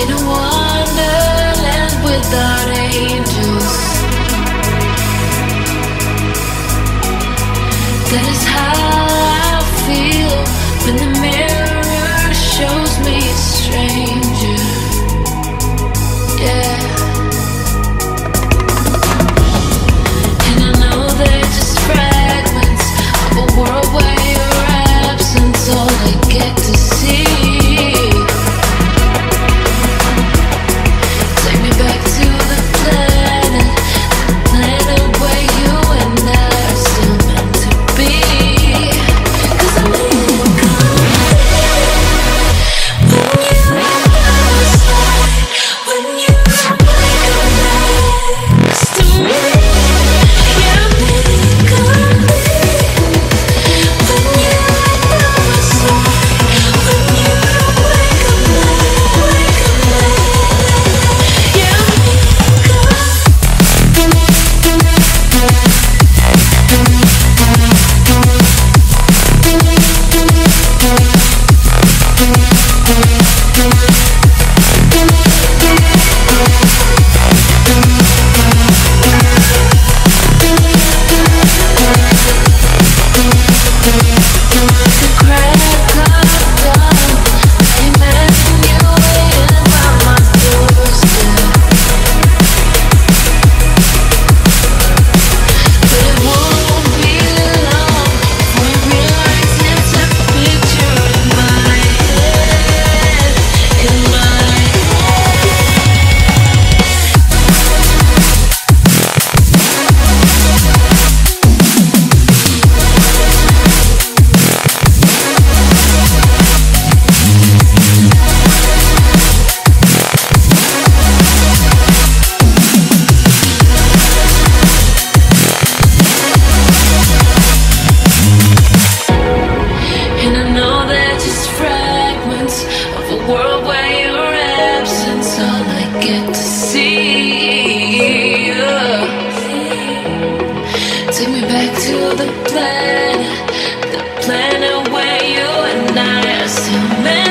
in a wonderland without angels. That is how. plan, the planet where you and I are still meant.